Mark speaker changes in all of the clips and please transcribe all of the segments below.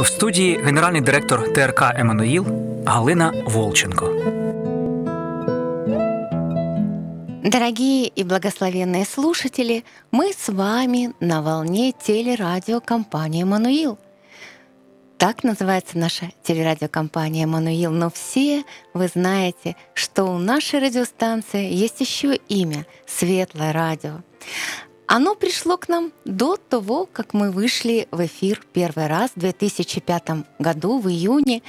Speaker 1: В студії генеральний директор ТРК Еммануїл Галина Волченко.
Speaker 2: Дорогие и благословенные слушатели, мы с вами на волне телерадиокомпании «Мануил». Так называется наша телерадиокомпания «Мануил», но все вы знаете, что у нашей радиостанции есть еще имя «Светлое радио». Оно пришло к нам до того, как мы вышли в эфир первый раз в 2005 году, в июне.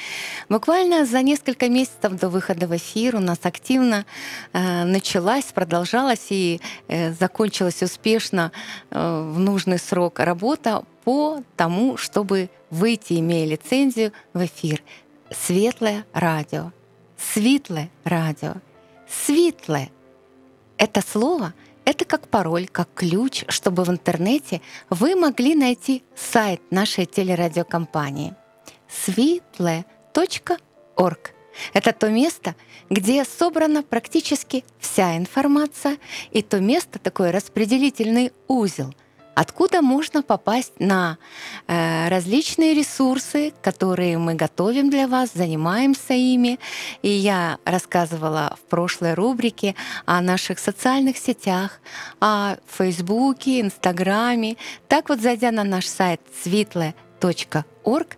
Speaker 2: Буквально за несколько месяцев до выхода в эфир у нас активно э, началась, продолжалась и э, закончилась успешно э, в нужный срок работа по тому, чтобы выйти, имея лицензию, в эфир. Светлое радио. Светлое радио. Светлое. Это слово — это как пароль, как ключ, чтобы в интернете вы могли найти сайт нашей телерадиокомпании sweetle.org. Это то место, где собрана практически вся информация, и то место, такой распределительный узел — откуда можно попасть на э, различные ресурсы, которые мы готовим для вас, занимаемся ими. И я рассказывала в прошлой рубрике о наших социальных сетях, о Фейсбуке, Инстаграме. Так вот, зайдя на наш сайт svitle.org,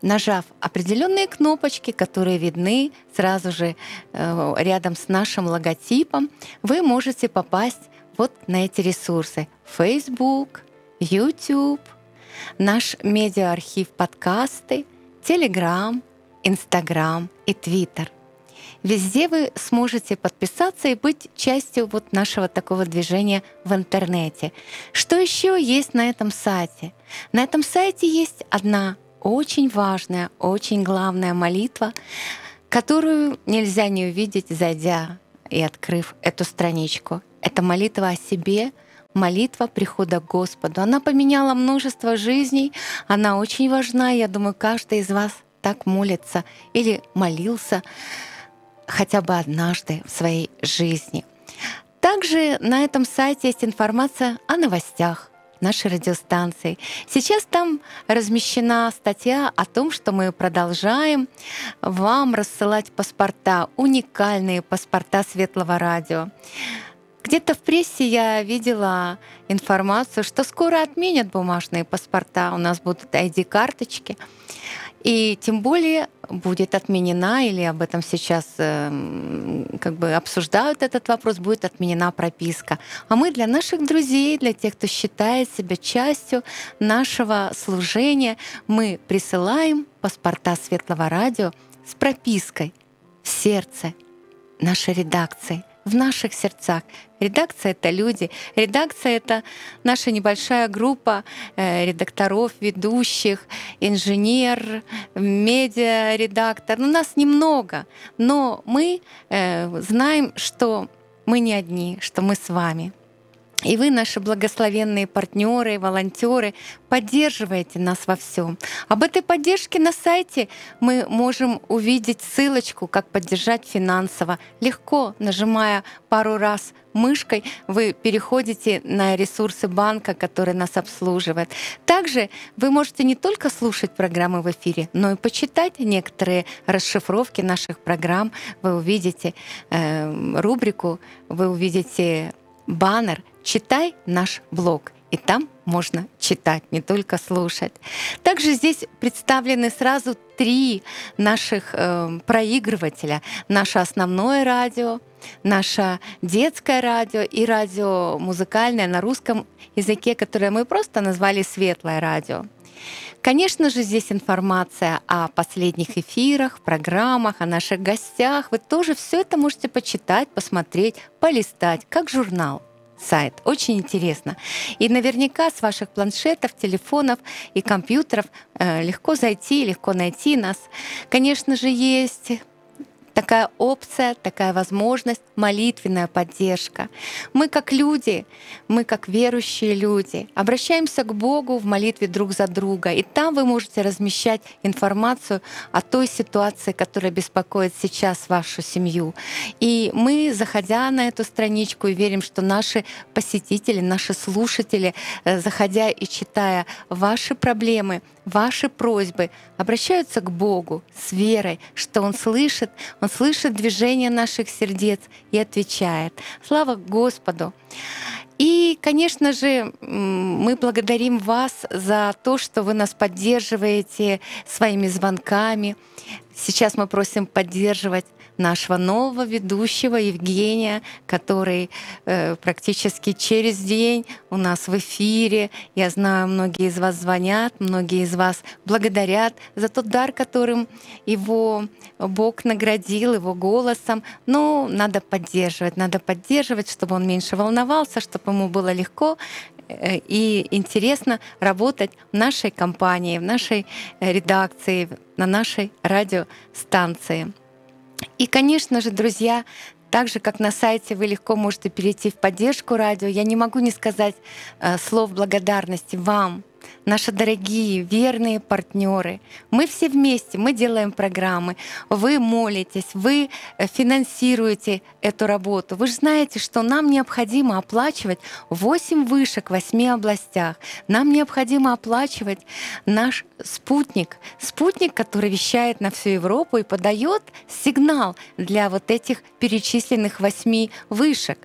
Speaker 2: нажав определенные кнопочки, которые видны сразу же э, рядом с нашим логотипом, вы можете попасть вот на эти ресурсы. Facebook, YouTube, наш медиа-архив подкасты, Telegram, Instagram и Twitter. Везде вы сможете подписаться и быть частью вот нашего такого движения в интернете. Что еще есть на этом сайте? На этом сайте есть одна очень важная, очень главная молитва, которую нельзя не увидеть, зайдя и открыв эту страничку. Это молитва о себе, молитва прихода к Господу. Она поменяла множество жизней, она очень важна. Я думаю, каждый из вас так молится или молился хотя бы однажды в своей жизни. Также на этом сайте есть информация о новостях нашей радиостанции. Сейчас там размещена статья о том, что мы продолжаем вам рассылать паспорта, уникальные паспорта Светлого радио. Где-то в прессе я видела информацию, что скоро отменят бумажные паспорта, у нас будут ID-карточки. И тем более будет отменена, или об этом сейчас э, как бы обсуждают этот вопрос, будет отменена прописка. А мы для наших друзей, для тех, кто считает себя частью нашего служения, мы присылаем паспорта Светлого радио с пропиской в сердце нашей редакции – в наших сердцах. Редакция — это люди. Редакция — это наша небольшая группа э, редакторов, ведущих, инженер, медиа-редактор. Ну, нас немного, но мы э, знаем, что мы не одни, что мы с вами. И вы, наши благословенные партнеры, волонтеры, поддерживаете нас во всем. Об этой поддержке на сайте мы можем увидеть ссылочку, как поддержать финансово. Легко, нажимая пару раз мышкой, вы переходите на ресурсы банка, который нас обслуживает. Также вы можете не только слушать программы в эфире, но и почитать некоторые расшифровки наших программ. Вы увидите э, рубрику, вы увидите баннер «Читай наш блог». И там можно читать, не только слушать. Также здесь представлены сразу три наших э, проигрывателя. Наше основное радио, наше детское радио и радио музыкальное на русском языке, которое мы просто назвали «Светлое радио». Конечно же, здесь информация о последних эфирах, программах, о наших гостях. Вы тоже все это можете почитать, посмотреть, полистать, как журнал сайт. Очень интересно. И наверняка с ваших планшетов, телефонов и компьютеров э, легко зайти, легко найти нас. Конечно же, есть такая опция, такая возможность, молитвенная поддержка. Мы как люди, мы как верующие люди обращаемся к Богу в молитве друг за друга, и там вы можете размещать информацию о той ситуации, которая беспокоит сейчас вашу семью. И мы, заходя на эту страничку, верим, что наши посетители, наши слушатели, э, заходя и читая ваши проблемы, ваши просьбы, обращаются к Богу с верой, что Он слышит, Он слышит движение наших сердец и отвечает. Слава Господу! И, конечно же, мы благодарим вас за то, что вы нас поддерживаете своими звонками. Сейчас мы просим поддерживать нашего нового ведущего Евгения, который э, практически через день у нас в эфире. Я знаю, многие из вас звонят, многие из вас благодарят за тот дар, которым его Бог наградил, его голосом. Но надо поддерживать, надо поддерживать, чтобы он меньше волновался, чтобы ему было легко э, и интересно работать в нашей компании, в нашей э, редакции, на нашей радиостанции. И, конечно же, друзья, так же, как на сайте вы легко можете перейти в поддержку радио, я не могу не сказать э, слов благодарности вам, наши дорогие, верные партнеры. Мы все вместе, мы делаем программы, вы молитесь, вы э, финансируете эту работу. Вы же знаете, что нам необходимо оплачивать 8 вышек в 8 областях. Нам необходимо оплачивать наш спутник. Спутник, который вещает на всю Европу и подает сигнал для вот этих перечисленных 8 вышек.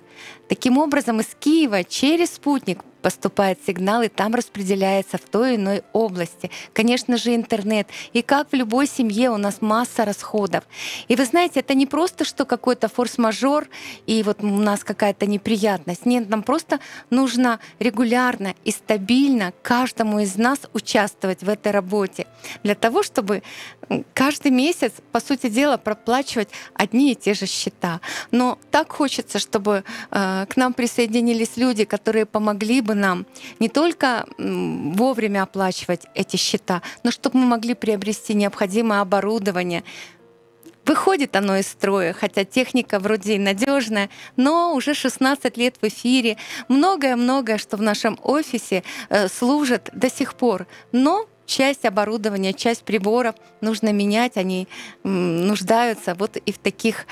Speaker 2: Таким образом, из Киева через спутник поступает сигнал, и там распределяется в той иной области. Конечно же, интернет. И как в любой семье у нас масса расходов. И вы знаете, это не просто, что какой-то форс-мажор, и вот у нас какая-то неприятность. Нет, нам просто нужно регулярно и стабильно каждому из нас участвовать в этой работе. Для того, чтобы каждый месяц, по сути дела, проплачивать одни и те же счета. Но так хочется, чтобы э, к нам присоединились люди, которые помогли бы нам не только вовремя оплачивать эти счета, но чтобы мы могли приобрести необходимое оборудование, Выходит оно из строя, хотя техника вроде и надежная, но уже 16 лет в эфире. Многое-многое, что в нашем офисе э, служит до сих пор. Но часть оборудования, часть приборов нужно менять, они нуждаются вот и в таких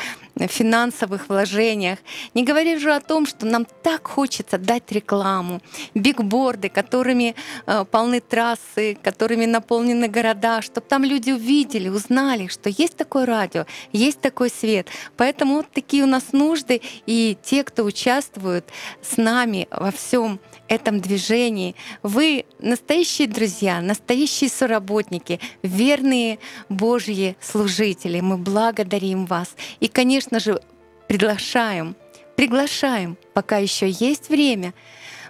Speaker 2: финансовых вложениях. Не говоря уже о том, что нам так хочется дать рекламу, бигборды, которыми э, полны трассы, которыми наполнены города, чтобы там люди увидели, узнали, что есть такое радио, есть такой свет. Поэтому вот такие у нас нужды, и те, кто участвуют с нами во всем этом движении, вы настоящие друзья, настоящие соработники, верные Божьи служители. Мы благодарим вас. И, конечно, же, приглашаем, приглашаем, пока еще есть время,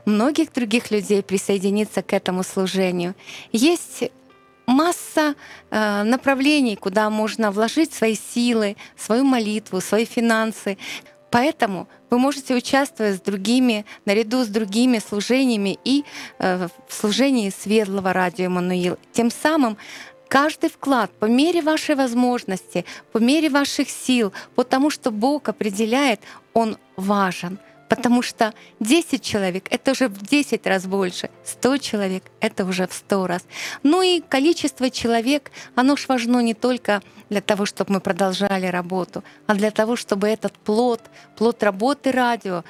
Speaker 2: многих других людей присоединиться к этому служению. Есть масса э, направлений, куда можно вложить свои силы, свою молитву, свои финансы. Поэтому вы можете участвовать с другими, наряду с другими служениями и э, в служении Светлого радио Эммануил. Тем самым Каждый вклад по мере вашей возможности, по мере ваших сил, потому что Бог определяет, он важен. Потому что 10 человек — это уже в 10 раз больше, 100 человек — это уже в 100 раз. Ну и количество человек, оно ж важно не только для того, чтобы мы продолжали работу, а для того, чтобы этот плод, плод работы радио,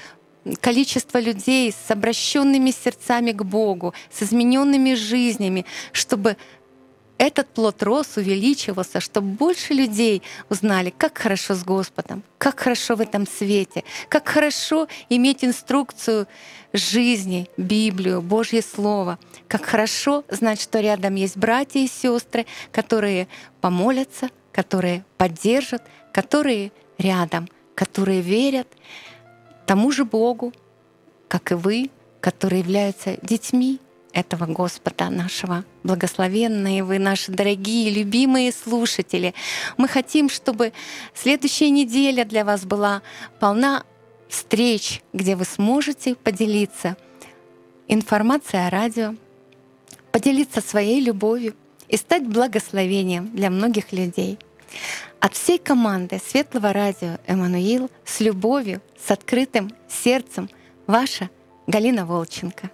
Speaker 2: количество людей с обращенными сердцами к Богу, с измененными жизнями, чтобы этот плод рос, увеличивался, чтобы больше людей узнали, как хорошо с Господом, как хорошо в этом свете, как хорошо иметь инструкцию жизни, Библию, Божье Слово, как хорошо знать, что рядом есть братья и сестры, которые помолятся, которые поддержат, которые рядом, которые верят тому же Богу, как и вы, которые являются детьми этого Господа нашего. Благословенные вы, наши дорогие, любимые слушатели. Мы хотим, чтобы следующая неделя для вас была полна встреч, где вы сможете поделиться информацией о радио, поделиться своей любовью и стать благословением для многих людей. От всей команды Светлого радио «Эммануил» с любовью, с открытым сердцем ваша Галина Волченко.